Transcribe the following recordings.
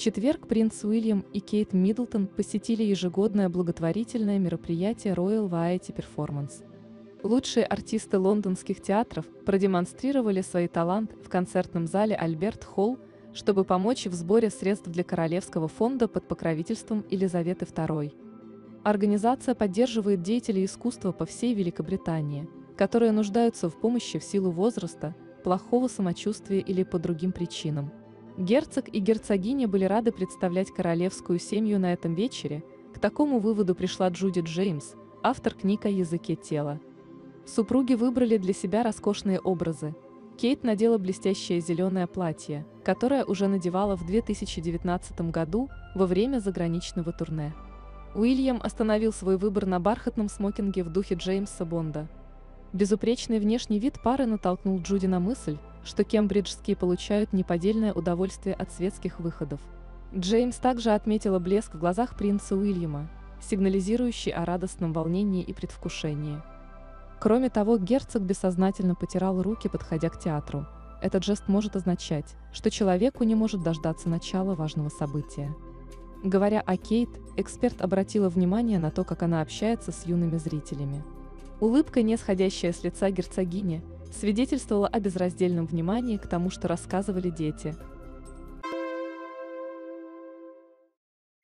четверг принц Уильям и Кейт Миддлтон посетили ежегодное благотворительное мероприятие Royal Variety Performance. Лучшие артисты лондонских театров продемонстрировали свои таланты в концертном зале Альберт Холл, чтобы помочь в сборе средств для Королевского фонда под покровительством Елизаветы II. Организация поддерживает деятелей искусства по всей Великобритании, которые нуждаются в помощи в силу возраста, плохого самочувствия или по другим причинам. Герцог и герцогиня были рады представлять королевскую семью на этом вечере, к такому выводу пришла Джуди Джеймс, автор книг о языке тела. Супруги выбрали для себя роскошные образы. Кейт надела блестящее зеленое платье, которое уже надевала в 2019 году во время заграничного турне. Уильям остановил свой выбор на бархатном смокинге в духе Джеймса Бонда. Безупречный внешний вид пары натолкнул Джуди на мысль, что кембриджские получают неподдельное удовольствие от светских выходов. Джеймс также отметила блеск в глазах принца Уильяма, сигнализирующий о радостном волнении и предвкушении. Кроме того, герцог бессознательно потирал руки, подходя к театру. Этот жест может означать, что человеку не может дождаться начала важного события. Говоря о Кейт, эксперт обратила внимание на то, как она общается с юными зрителями. Улыбка, не сходящая с лица герцогини, свидетельствовала о безраздельном внимании к тому, что рассказывали дети.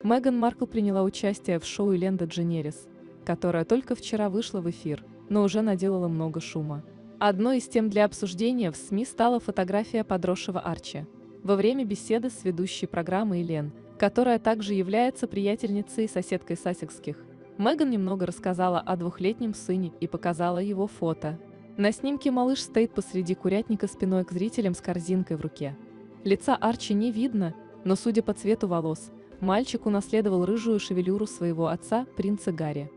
Меган Маркл приняла участие в шоу Ленда Дженерис, которое только вчера вышло в эфир, но уже наделало много шума. Одной из тем для обсуждения в СМИ стала фотография подросшего Арчи. Во время беседы с ведущей программы Елен – которая также является приятельницей и соседкой Сасекских. Меган немного рассказала о двухлетнем сыне и показала его фото. На снимке малыш стоит посреди курятника спиной к зрителям с корзинкой в руке. Лица Арчи не видно, но судя по цвету волос, мальчик унаследовал рыжую шевелюру своего отца, принца Гарри.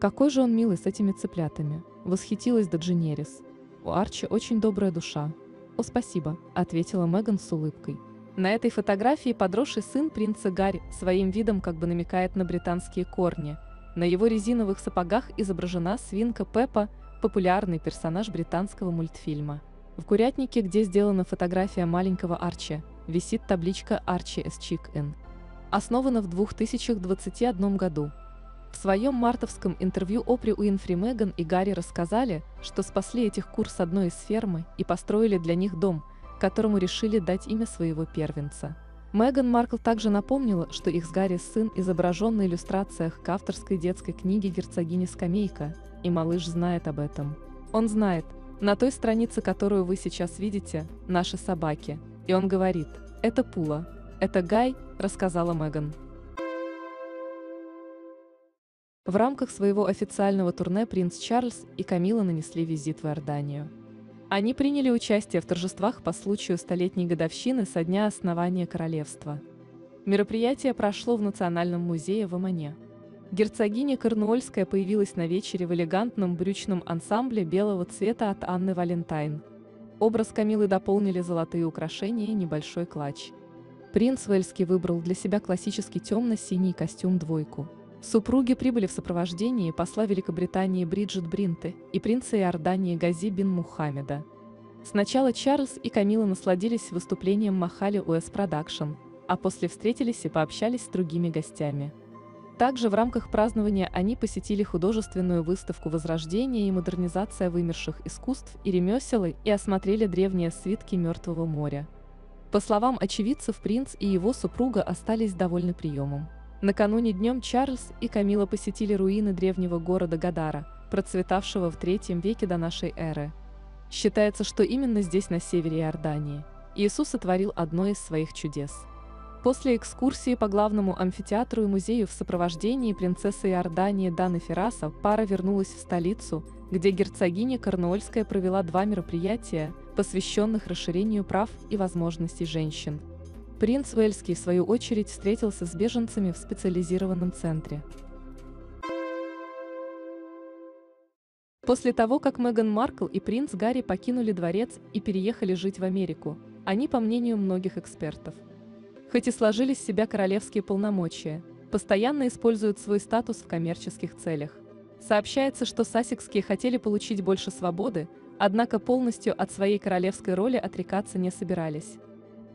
Какой же он милый с этими цыплятами, восхитилась Доджинерис. У Арчи очень добрая душа. О, спасибо, ответила Меган с улыбкой. На этой фотографии подросший сын принца Гарри своим видом как бы намекает на британские корни. На его резиновых сапогах изображена свинка Пеппа, популярный персонаж британского мультфильма. В курятнике, где сделана фотография маленького Арчи, висит табличка «Арчи с Chicken». Основана в 2021 году. В своем мартовском интервью Опри Уинфри Меган и Гарри рассказали, что спасли этих кур с одной из фермы и построили для них дом – которому решили дать имя своего первенца. Меган Маркл также напомнила, что их с Гарри сын изображен на иллюстрациях к авторской детской книге «Герцогиня Скамейка», и малыш знает об этом. Он знает, на той странице, которую вы сейчас видите, наши собаки. И он говорит, это Пула, это Гай, рассказала Меган. В рамках своего официального турне принц Чарльз и Камила нанесли визит в Иорданию. Они приняли участие в торжествах по случаю столетней годовщины со дня основания королевства. Мероприятие прошло в Национальном музее в Омане. Герцогиня Корнуольская появилась на вечере в элегантном брючном ансамбле белого цвета от Анны Валентайн. Образ Камилы дополнили золотые украшения и небольшой клатч. Принц Вельский выбрал для себя классический темно-синий костюм-двойку. Супруги прибыли в сопровождении посла Великобритании Бриджит Бринте и принца Иордании Гази бин Мухаммеда. Сначала Чарльз и Камила насладились выступлением Махали US Production, а после встретились и пообщались с другими гостями. Также в рамках празднования они посетили художественную выставку «Возрождение и модернизация вымерших искусств и ремесел» и осмотрели древние свитки Мертвого моря. По словам очевидцев, принц и его супруга остались довольны приемом. Накануне днем Чарльз и Камила посетили руины древнего города Гадара, процветавшего в третьем веке до нашей эры. Считается, что именно здесь, на севере Иордании, Иисус сотворил одно из своих чудес. После экскурсии по главному амфитеатру и музею в сопровождении принцессы Иордании Даны Ферраса пара вернулась в столицу, где герцогиня Корнуольская провела два мероприятия, посвященных расширению прав и возможностей женщин – Принц Уэльский, в свою очередь, встретился с беженцами в специализированном центре. После того, как Меган Маркл и принц Гарри покинули дворец и переехали жить в Америку, они, по мнению многих экспертов, хоть и сложили с себя королевские полномочия, постоянно используют свой статус в коммерческих целях. Сообщается, что сасекские хотели получить больше свободы, однако полностью от своей королевской роли отрекаться не собирались.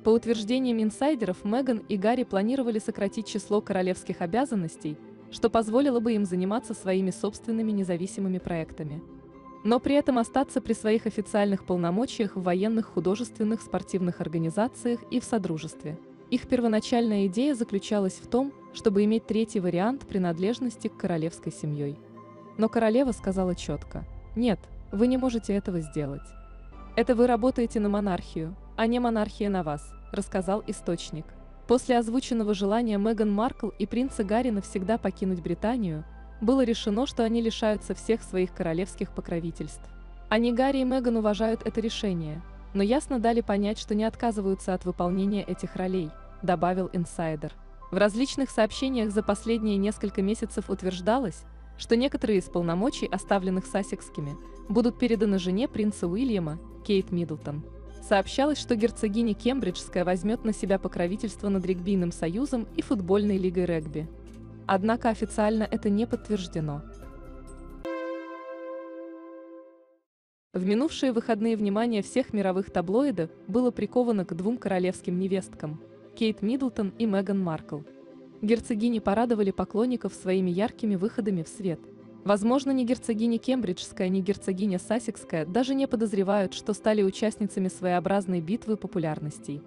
По утверждениям инсайдеров, Меган и Гарри планировали сократить число королевских обязанностей, что позволило бы им заниматься своими собственными независимыми проектами. Но при этом остаться при своих официальных полномочиях в военных, художественных, спортивных организациях и в Содружестве. Их первоначальная идея заключалась в том, чтобы иметь третий вариант принадлежности к королевской семьей. Но королева сказала четко, нет, вы не можете этого сделать. Это вы работаете на монархию, а не монархия на вас, рассказал источник. После озвученного желания Меган Маркл и принца Гарри навсегда покинуть Британию, было решено, что они лишаются всех своих королевских покровительств. Они Гарри и Меган уважают это решение, но ясно дали понять, что не отказываются от выполнения этих ролей, добавил инсайдер. В различных сообщениях за последние несколько месяцев утверждалось, что некоторые из полномочий, оставленных Сассекскими, будут переданы жене принца Уильяма, Кейт Миддлтон. Сообщалось, что герцогиня Кембриджская возьмет на себя покровительство над регбийным союзом и футбольной лигой регби. Однако официально это не подтверждено. В минувшие выходные внимание всех мировых таблоидов было приковано к двум королевским невесткам – Кейт Миддлтон и Меган Маркл. Герцогини порадовали поклонников своими яркими выходами в свет – Возможно, ни герцогиня Кембриджская, ни герцогиня Сассекская даже не подозревают, что стали участницами своеобразной битвы популярностей.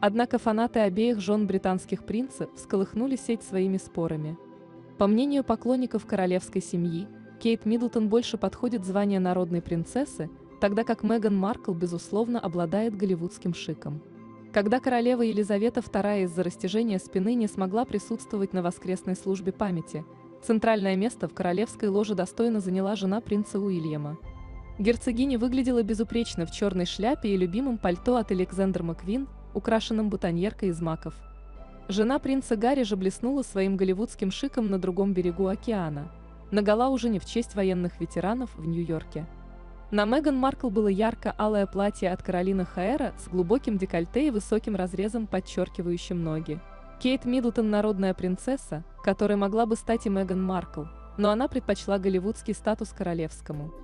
Однако фанаты обеих жен британских принцев всколыхнули сеть своими спорами. По мнению поклонников королевской семьи, Кейт Миддлтон больше подходит звание народной принцессы, тогда как Меган Маркл, безусловно, обладает голливудским шиком. Когда королева Елизавета II из-за растяжения спины не смогла присутствовать на воскресной службе памяти – Центральное место в королевской ложе достойно заняла жена принца Уильяма. Герцогиня выглядела безупречно в черной шляпе и любимом пальто от Александр Маквин, украшенном бутоньеркой из маков. Жена принца Гарри же блеснула своим голливудским шиком на другом берегу океана. Нагала уже не в честь военных ветеранов в Нью-Йорке. На Меган Маркл было ярко-алое платье от Каролины Хаэра с глубоким декольте и высоким разрезом, подчеркивающим ноги. Кейт Миддлтон – народная принцесса, которой могла бы стать и Меган Маркл, но она предпочла голливудский статус королевскому.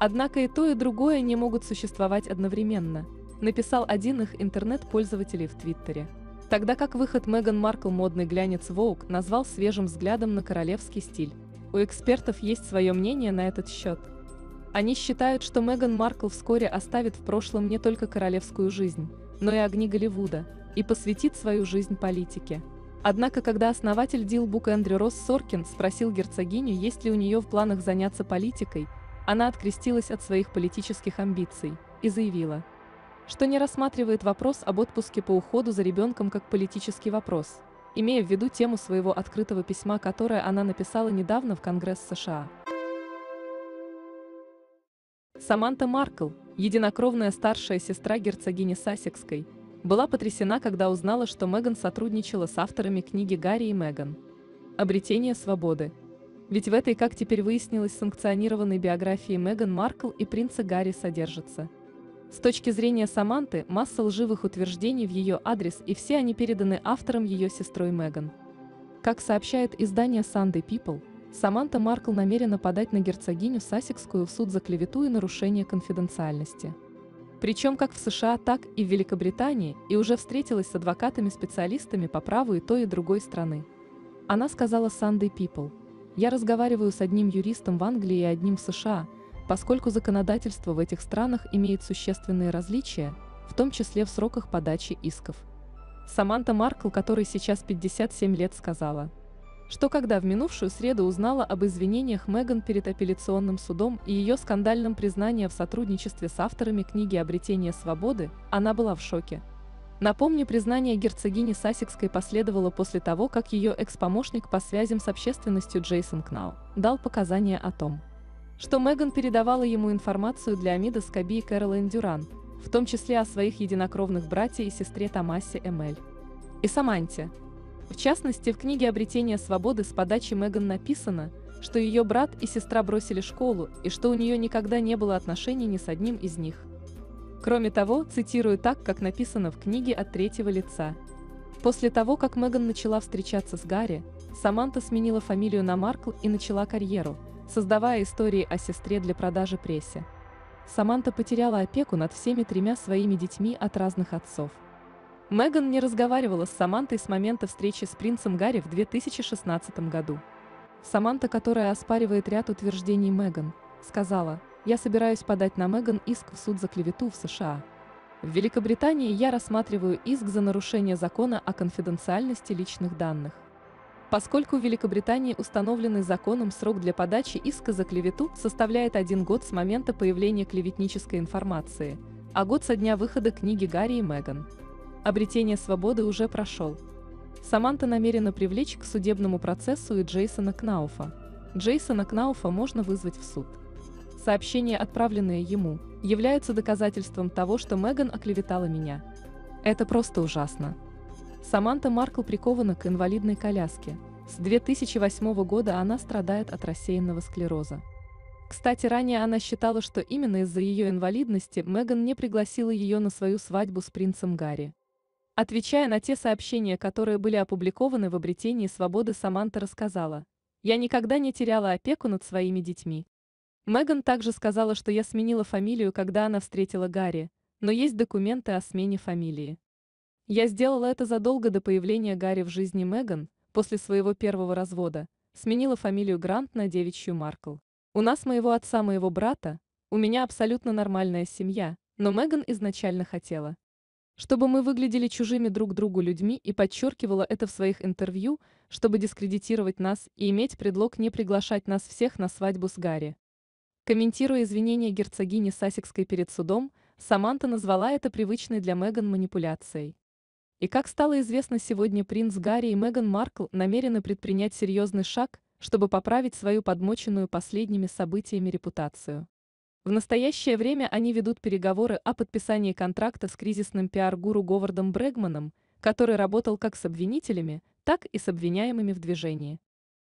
Однако и то, и другое не могут существовать одновременно, написал один их интернет-пользователей в Твиттере. Тогда как выход Меган Маркл модный глянец Vogue назвал свежим взглядом на королевский стиль. У экспертов есть свое мнение на этот счет. Они считают, что Меган Маркл вскоре оставит в прошлом не только королевскую жизнь, но и огни Голливуда – и посвятит свою жизнь политике. Однако, когда основатель Дилбук Эндрю Росс Соркин спросил герцогиню, есть ли у нее в планах заняться политикой, она открестилась от своих политических амбиций и заявила, что не рассматривает вопрос об отпуске по уходу за ребенком как политический вопрос, имея в виду тему своего открытого письма, которое она написала недавно в Конгресс США. Саманта Маркл, единокровная старшая сестра герцогини Сассекской, была потрясена, когда узнала, что Меган сотрудничала с авторами книги Гарри и Меган «Обретение свободы». Ведь в этой, как теперь выяснилось, санкционированной биографии Меган Маркл и принца Гарри содержится. С точки зрения Саманты, масса лживых утверждений в ее адрес, и все они переданы автором ее сестрой Меган. Как сообщает издание Sunday People, Саманта Маркл намерена подать на герцогиню Сассекскую в суд за клевету и нарушение конфиденциальности. Причем как в США, так и в Великобритании, и уже встретилась с адвокатами-специалистами по праву и той и другой страны. Она сказала Sunday People, «Я разговариваю с одним юристом в Англии и одним в США, поскольку законодательство в этих странах имеет существенные различия, в том числе в сроках подачи исков». Саманта Маркл, которой сейчас 57 лет, сказала – что когда в минувшую среду узнала об извинениях Меган перед апелляционным судом и ее скандальном признании в сотрудничестве с авторами книги «Обретение свободы», она была в шоке. Напомню, признание герцогини Сассекской последовало после того, как ее экс-помощник по связям с общественностью Джейсон Кнау дал показания о том, что Меган передавала ему информацию для Амида Скоби и Кэролайн Дюран, в том числе о своих единокровных братья и сестре Томасе Эмель. И Саманте, в частности, в книге «Обретение свободы» с подачи Меган написано, что ее брат и сестра бросили школу и что у нее никогда не было отношений ни с одним из них. Кроме того, цитирую так, как написано в книге от третьего лица. После того, как Меган начала встречаться с Гарри, Саманта сменила фамилию на Маркл и начала карьеру, создавая истории о сестре для продажи прессе. Саманта потеряла опеку над всеми тремя своими детьми от разных отцов. Меган не разговаривала с Самантой с момента встречи с принцем Гарри в 2016 году. Саманта, которая оспаривает ряд утверждений Меган, сказала, «Я собираюсь подать на Меган иск в суд за клевету в США. В Великобритании я рассматриваю иск за нарушение закона о конфиденциальности личных данных. Поскольку в Великобритании установленный законом срок для подачи иска за клевету составляет один год с момента появления клеветнической информации, а год со дня выхода книги Гарри и Меган. Обретение свободы уже прошел. Саманта намерена привлечь к судебному процессу и Джейсона Кнауфа. Джейсона Кнауфа можно вызвать в суд. Сообщения, отправленные ему, являются доказательством того, что Меган оклеветала меня. Это просто ужасно. Саманта Маркл прикована к инвалидной коляске. С 2008 года она страдает от рассеянного склероза. Кстати, ранее она считала, что именно из-за ее инвалидности Меган не пригласила ее на свою свадьбу с принцем Гарри. Отвечая на те сообщения, которые были опубликованы в обретении свободы, Саманта рассказала, «Я никогда не теряла опеку над своими детьми. Меган также сказала, что я сменила фамилию, когда она встретила Гарри, но есть документы о смене фамилии. Я сделала это задолго до появления Гарри в жизни Меган, после своего первого развода, сменила фамилию Грант на девичью Маркл. У нас моего отца, моего брата, у меня абсолютно нормальная семья, но Меган изначально хотела, чтобы мы выглядели чужими друг другу людьми и подчеркивала это в своих интервью, чтобы дискредитировать нас и иметь предлог не приглашать нас всех на свадьбу с Гарри. Комментируя извинения герцогини Сасекской перед судом, Саманта назвала это привычной для Меган манипуляцией. И как стало известно сегодня, принц Гарри и Меган Маркл намерены предпринять серьезный шаг, чтобы поправить свою подмоченную последними событиями репутацию. В настоящее время они ведут переговоры о подписании контракта с кризисным пиар-гуру Говардом Брэгманом, который работал как с обвинителями, так и с обвиняемыми в движении.